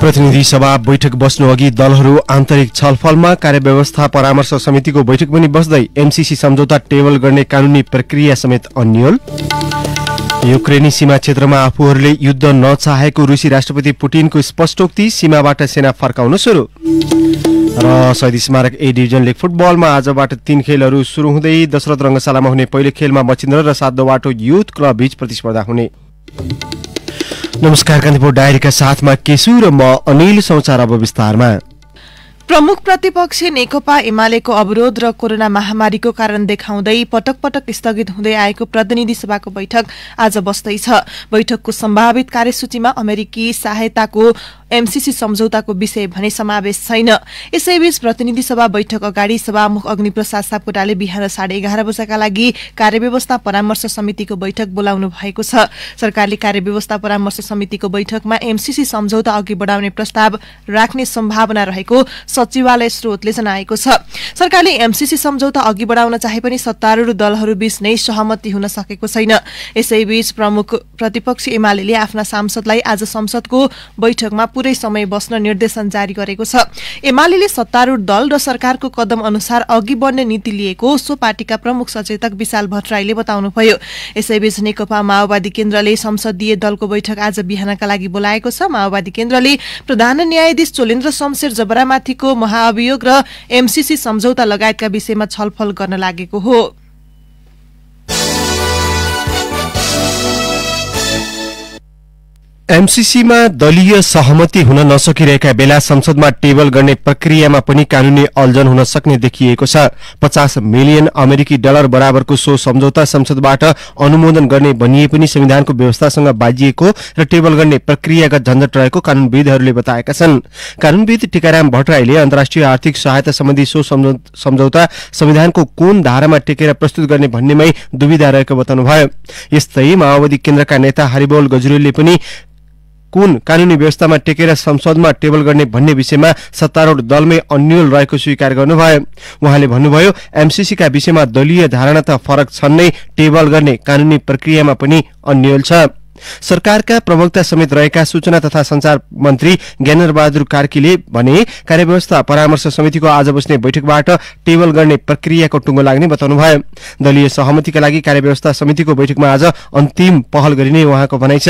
प्रतिनिधि सभा बैठक बस्नु अघि दलहरू आन्तरिक छलफलमा कार्यव्यवस्था परामर्श समितिको बैठक पनि बस्दै एमसीसी सम्झौता टेबल गर्ने कानूनी प्रक्रिया समेत अन्यल। युक्रेनी सीमा क्षेत्रमा आफूहरूले युद्ध नचाहेको रुसी राष्ट्रपति पुटिनको स्पष्टोक्ति सीमाबाट सेना फर्काउन सुरु। र शहीद स्मारक ए डिभिजन लिग फुटबलमा आजबाट तीन खेलहरू सुरु हुँदै दशरथ रङ्गशालामा हुने पहिलो खेलमा मचिन्द्र र सातौँ युथ क्लब बीच प्रतिस्पर्धा हुने। नमस्कार कान्तिपुर डायरीका साथमा केशु र म अनिल समाचार अब विस्तारमा। प्रमुख प्रतिपक्ष नेकपा एमालेको अवरोध र कोरोना महामारीको कारण देखाउँदै पटक पटक स्थगित हुँदै आएको प्रतिनिधि सभाको बैठक आज बस्दैछ। बैठकको सम्भावित कार्यसूचीमा अमेरिकी सहायताको एमसीसी सम्झौताको विषय भने समावेश छैन। यसैबीच प्रतिनिधि सभा बैठक अगाडि सभामुख अग्निप्रसाद सापकोटाले बिहान साढे एघार बजेका लागि कार्यव्यवस्था परामर्श समितिको बैठक बोलाउनु भएको छ। सरकारले कार्यव्यवस्था परामर्श समितिको बैठकमा एमसीसी सम्झौता अघि बढाउने प्रस्ताव राख्ने सम्भावना रहेको सचिवालय स्रोतले जनाएको छ। सरकारले एमसीसी सम्झौता अघि बढाउन चाहे पनि सत्तारूढ़ दलहरू बीच नै सहमति हुन सकेको छैन। यसैबीच प्रमुख प्रतिपक्ष एमाले आफ्ना सांसदलाई आज संसदको बैठकमा पूरै समय बस्न निर्देशन जारी गरेको छ। एमाले सत्तारूढ़ दल र सरकारको कदम अनुसार अघि बढ्ने नीति लिएको सो पार्टीका प्रमुख सचेतक विशाल भट्टराईले बताउनुभयो। यसैबीच नेकपा माओवादी केन्द्रले संसदीय दलको बैठक आज बिहानका लागि बोलाएको छ। माओवादी केन्द्रले प्रधान न्यायाधीश चोलेन्द्र शमशेर जबरामाथिको महाअभियोग र एमसीसी सम्झौता लगायतका विषयमा छलफल गर्न लागेको हो। एमसीसीमा दलीय सहमति हुन नसकिरहेका बेला संसदमा टेबल गर्ने प्रक्रियामा पनि कानूनी अल्झन हुन सक्ने देखिएको छ। पचास मिलियन अमेरिकी डलर बराबरको सो सम्झौता संसदबाट अनुमोदन गर्ने भनिए पनि संविधानको व्यवस्थासँग बाजिएको र टेबल गर्ने प्रक्रियागत झन्झट रहेको कानूनविदहरूले बताएका छन्। कानूनविद टीकाराम भट्टराईले अन्तर्राष्ट्रिय आर्थिक सहायता सम्बन्धी सो सम्झौता संविधानको कुन धारामा टेकेर प्रस्तुत गर्ने भन्नेमै दुविधा रहेको बताउनुभयो। यस्तै माओवादी केन्द्रका नेता हरिबोल गजुरेलले पनि कुन कानूनी व्यवस्थामा टेकेर संसदमा टेबल गर्ने भन्ने विषयमा सत्तारूढ़ दलमै अन्यल रहेको स्वीकार गर्नुभयो। उहाँले भन्नुभयो एमसीसीका विषयमा दलीय धारणा त फरक छन् नै टेबल गर्ने कानूनी प्रक्रियामा पनि अन्यल छ। सरकारका प्रवक्ता समेत रहेका सूचना तथा संचार मन्त्री ज्ञानर बहादुर कार्कीले भने कार्यव्यवस्था परामर्श समितिको आज बस्ने बैठकबाट टेबल गर्ने प्रक्रियाको टुङ्गो लाग्ने बताउनुभयो। दलीय सहमतिका लागि कार्यव्यवस्था समितिको बैठकमा आज अन्तिम पहल गरिने उहाँको भनाइ छ।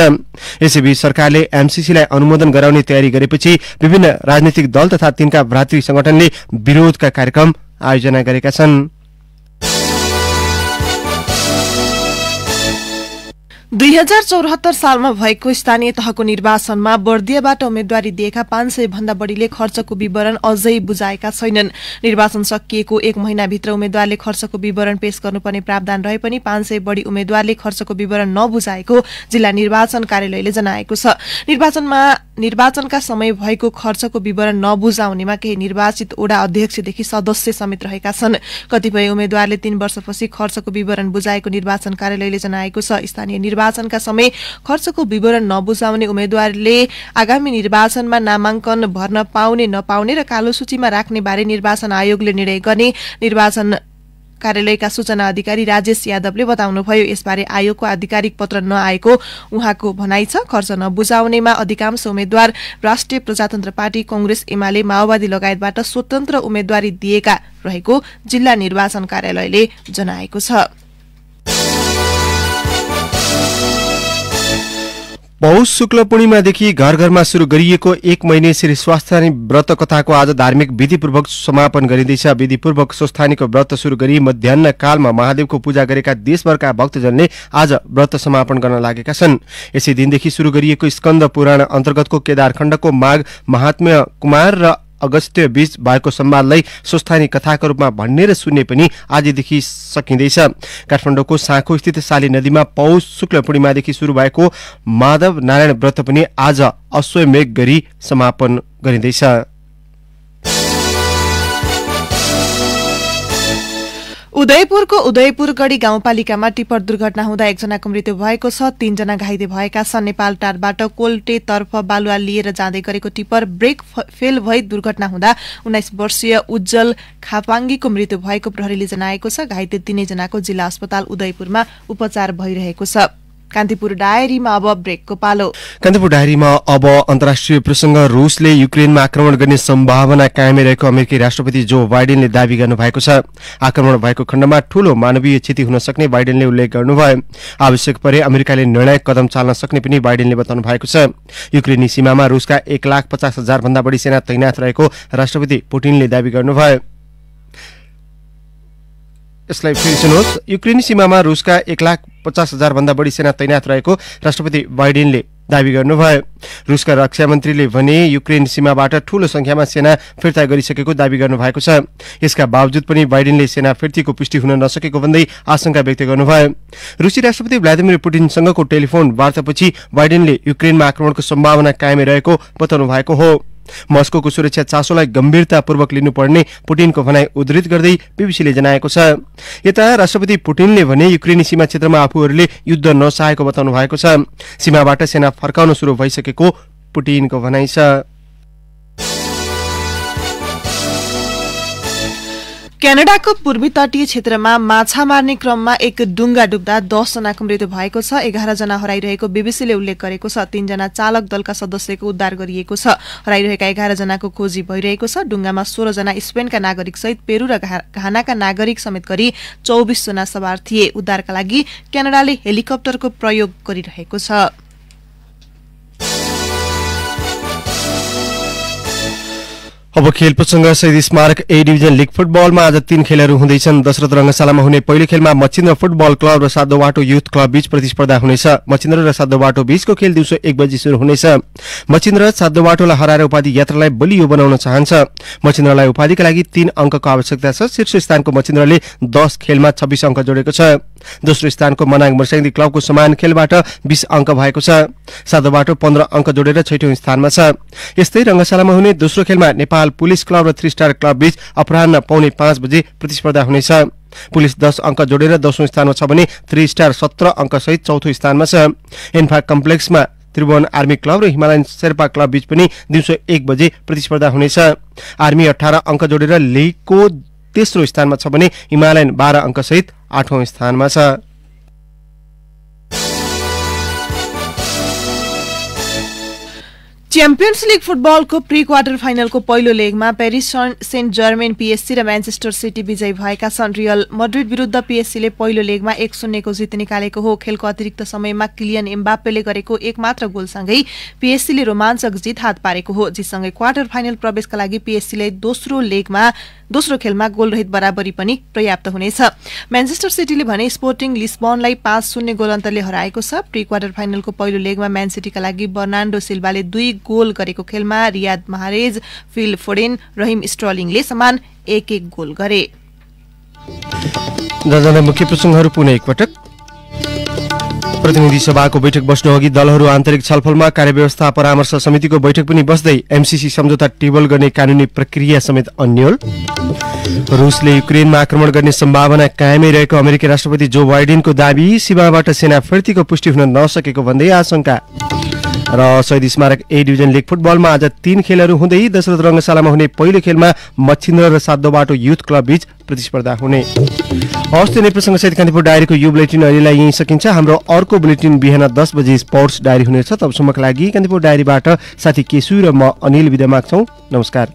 यसैबीच सरकारले एमसीसीलाई अनुमोदन गराउने तयारी गरेपछि विभिन्न राजनैतिक दल तथा तिनका भ्रातृ संगठनले विरोधका कार्यक्रम आयोजना गरेका छन्। दुई हजार चौरात्तर सालमा भएको स्थानीय तहको निर्वाचनमा बर्दियाबाट उम्मेद्वारी दिएका पाँच सय भन्दा बढ़ीले खर्चको विवरण अझै बुझाएका छैनन्। निर्वाचन सकिएको एक महिनाभित्र उम्मेद्वारले खर्चको विवरण पेश गर्नुपर्ने प्रावधान रहे पनि पाँच सय बढ़ी उम्मेद्वारले खर्चको विवरण नबुझाएको जिल्ला निर्वाचन कार्यालयले जनाएको छ। निर्वाचनमा निर्वाचनका समय भएको खर्चको विवरण नबुझाउनेमा केही निर्वाचित ओडा अध्यक्षदेखि सदस्य समेत रहेका छन्। कतिपय उम्मेद्वारले तीन वर्षपछि खर्चको विवरण बुझाएको निर्वाचन कार्यालयले जनाएको छ। स्थानीय निर्वाचनका समय खर्चको विवरण नबुझाउने उम्मेद्वारले आगामी निर्वाचनमा नामाङ्कन भर्न पाउने नपाउने र कालो सूचीमा राख्ने बारे निर्वाचन आयोगले निर्णय गर्ने निर्वाचन कार्यालयका सूचना अधिकारी राजेश यादवले बताउनुभयो। यसबारे आयोगको आधिकारिक पत्र नआएको उहाँको भनाइ छ। खर्च नबुझाउनेमा अधिकांश उम्मेद्वार राष्ट्रिय प्रजातन्त्र पार्टी कंग्रेस एमाले माओवादी लगायतबाट स्वतन्त्र उम्मेद्वारी दिएका रहेको जिल्ला निर्वाचन कार्यालयले जनाएको छ। पौष शुक्ल पूर्णिमादेखि घर घरमा शुरू गरिएको एक महिने श्री स्वास्थ्य व्रत कथाको आज धार्मिक विधिपूर्वक समापन गरिँदैछ। विधिपूर्वक स्वस्थानीको व्रत शुरू गरी मध्याह कालमा महादेवको पूजा गरेका देशभरका भक्तजनले आज व्रत समापन गर्न लागेका छन्। यसै दिनदेखि शुरू गरिएको स्कन्द पुराण अन्तर्गतको केदारखण्डको माघ महात्म्य कुमार र अगस्त्य बीच भएको संवादलाई स्वस्थानी कथाको रूपमा भन्ने र सुन्ने पनि आजदेखि सकिँदैछ। काठमाडौँको साँखो स्थित साली नदीमा पौष शुक्ल पूर्णिमादेखि शुरू भएको माधव नारायण व्रत पनि आज अश्वमेघ गरी समापन गरिँदैछ। उदयपुरको उदयपुरगढ़ी गाउँपालिकामा टिप्पर दुर्घटना हुँदा एकजनाको मृत्यु भएको छ तीनजना घाइते भएका छन्। नेपाल टारबाट कोल्टेतर्फ बालुवा लिएर जाँदै गरेको टिप्पर ब्रेक फेल भई दुर्घटना हुँदा उन्नाइस वर्षीय उज्जवल खापाङ्गीको मृत्यु भएको प्रहरीले जनाएको छ। घाइते तीनैजनाको जिल्ला अस्पताल उदयपुरमा उपचार भइरहेको छ। कान्तिपुर डायरीमा अब ब्रेकको पालो। कान्तिपुर डायरीमा अब अन्तर्राष्ट्रिय प्रसङ्ग रुसले युक्रेनमा आक्रमण गर्ने सम्भावना कायमै रहेको अमेरिकी राष्ट्रपति जो बाइडेनले दावी गर्नु भएको छ। आक्रमण भएको खण्डमा ठूलो मानवीय क्षति हुन सक्ने बाइडेनले उल्लेख गर्नुभयो। आवश्यक परे अमेरिकाले निर्णायक कदम चाल्न सक्ने पनि बाइडेनले बताउनु भएको छ। युक्रेनी सीमामा रुसका एक लाख पचास हजार भन्दा बढी सेना तैनाथ रहेको राष्ट्रपति पुटिनले दावी गर्नुभयो। यसलाई फेरि सुन्नुहोस् युक्रेनी सीमामा रुसका एक लाख पचास हजार भन्दा बढी सेना तैनाथ रहेको राष्ट्रपति बाइडेनले दावी गर्नुभयो। रुसका रक्षा मन्त्रीले भने युक्रेन सीमाबाट ठूलो संख्यामा सेना फिर्ता गरिसकेको दावी गर्नुभएको छ। यसका बावजुद पनि बाइडेनले सेना फिर्तीको पुष्टि हुन नसकेको भन्दै आशंका व्यक्त गर्नुभयो। रुसी राष्ट्रपति भ्लादिमिर पुटिनसँगको टेलिफोन वार्तापछि बाइडेनले युक्रेनमा आक्रमणको सम्भावना कायमै रहेको बताउनु भएको हो। मस्को सुरक्षा चासोलाई गम्भीरतापूर्वक लिनुपर्ने पुटिनको भनाई उद्धृत गर्दै बीबीसीले जनाएको छ। यता राष्ट्रपति पुटिनले भने युक्रेनी सीमा क्षेत्रमा आफूहरूले युद्ध नचाहेको बताउनु भएको छ। सीमाबाट सेना फर्काउन सुरु भइसकेको पुटिनको भनाइ छ। क्यानाडाको पूर्वी तटीय क्षेत्रमा माछा मार्ने क्रममा एक डुङ्गा डुब्दा दसजनाको मृत्यु भएको छ। एघारजना हराइरहेको बीबीसीले उल्लेख गरेको छ। तीनजना चालक दलका सदस्यको उद्धार गरिएको छ। हराइरहेका एघारजनाको खोजी भइरहेको छ। डुङ्गामा सोह्रजना स्पेनका नागरिक सहित पेरू र घानाका नागरिक समेत गरी चौबिसजना सवार थिए। उद्धारका लागि क्यानाडाले हेलिकप्टरको प्रयोग गरिरहेको छ। अब खेल प्रसङ्ग शहीद स्मारक ए डिभिजन लिग फुटबलमा आज तीन खेलहरू हुँदैछन्। दशरथ रङ्गशालामा हुने पहिलो खेलमा मचिन्द्र फुटबल क्लब र सातो बाटो युथ क्लब बीच प्रतिस्पर्धा हुनेछ। मचिन्द्र र सातो बाटो बीचको खेल दिउँसो एक बजी शुरू हुनेछ। मचिन्द्र सातो बाटोलाई हराएर उपाधि यात्रालाई बलियो बनाउन चाहन्छ। मचिन्द्रलाई उपाधिका लागि तीन अङ्कको आवश्यकता छ। शीर्ष स्थानको मचिन्द्रले दस खेलमा छब्बिस अङ्क जोडेको छ। दोस्रो स्थानको मनाङ मर्स्याङ्दी क्लबको समान खेलबाट बीस अङ्क भएको छ। सातो बाटो पन्ध्र अङ्क जोडेर छैठौं स्थानमा छ। यस्तै रङ्गशालामा हुने दोस्रो खेलमा नेपाल पुलिस क्लब र थ्री स्टार क्लब बीच अपराह पाउने पाँच बजे प्रतिस्पर्धा हुनेछ। पुलिस दस अङ्क जोडेर दोस्रो स्थानमा छ भने थ्री स्टार सत्र अङ्कसहित चौथो स्थानमा छ। एन्फा कम्प्लेक्समा त्रिभुवन आर्मी क्लब र हिमालयन शेर्पा क्लब बीच पनि दिउँसो एक बजे प्रतिस्पर्धा हुनेछ। आर्मी अठार अङ्क जोडेर लिगको तेस्रो स्थानमा छ भने हिमालयन बाह्र अङ्कसहित आठौं स्थानमा छ। च्याम्पियन्स लिग फुटबलको प्री क्वार्टर फाइनलको पहिलो लेगमा पेरिस सेन्ट जर्मेन पिएससी र म्यान्चेस्टर सिटी विजयी भएका छन्। रियल मड्रिड विरूद्ध पिएससीले पहिलो लेगमा एक शून्यको जित निकालेको हो। खेलको अतिरिक्त समयमा क्लियन एम्बाप्पेले गरेको एकमात्र गोलसँगै पिएससीले रोमाञ्चक जित हात पारेको हो जितसँगै क्वार्टर फाइनल प्रवेशका लागि पिएससीले दोस्रो लेगमा दोस्रो खेलमा गोलरहित बराबरी पनि पर्याप्त हुनेछ। म्यान्चेस्टर सिटीले भने स्पोर्टिङ लिस्बनलाई पाँच शून्य गोल अन्तरले हराएको छ। प्री क्वार्टर फाइनलको पहिलो लेगमा म्यान सिटीका लागि बर्नान्डो सिल्भाले दुई गोल गरेको खेलमा Riyad Mahrez Phil Foden Raheem स्ट्रलिङले समान एक एक गोल गरे। मुख्य पुनः एकपटक। प्रतिनिधि सभाको बैठक बस्नु अघि दलहरू आन्तरिक छलफलमा कार्यव्यवस्था परामर्श समितिको बैठक पनि बस्दै एमसिसी सम्झौता टेबल गर्ने कानूनी प्रक्रिया समेत अन्यल। रुसले युक्रेनमा आक्रमण गर्ने सम्भावना कायमै रहेको अमेरिकी राष्ट्रपति जो बाइडेनको दावी सीमाबाट सेना फिर्तीको पुष्टि हुन नसकेको भन्दै आशंका। र शहीद स्मारक ए डिभिजन लिग फुटबलमा आज तीन खेलहरू हुँदै दशरथ रङ्गशालामा हुने पहिलो खेलमा मच्छिन्द्र र सातो बाटो युथ क्लब बीच प्रतिस्पर्धा हुने। हवस् नै प्रसङ्गसहित कान्तिपुर डायरीको यो बुलेटिन अहिलेलाई यहीँ सकिन्छ। हाम्रो अर्को बुलेटिन बिहान दस बजे स्पोर्ट्स डायरी हुनेछ। तबसम्मका लागि कान्तिपुर डायरीबाट साथी केसु र म अनिल विद्या माग्छौँ। नमस्कार।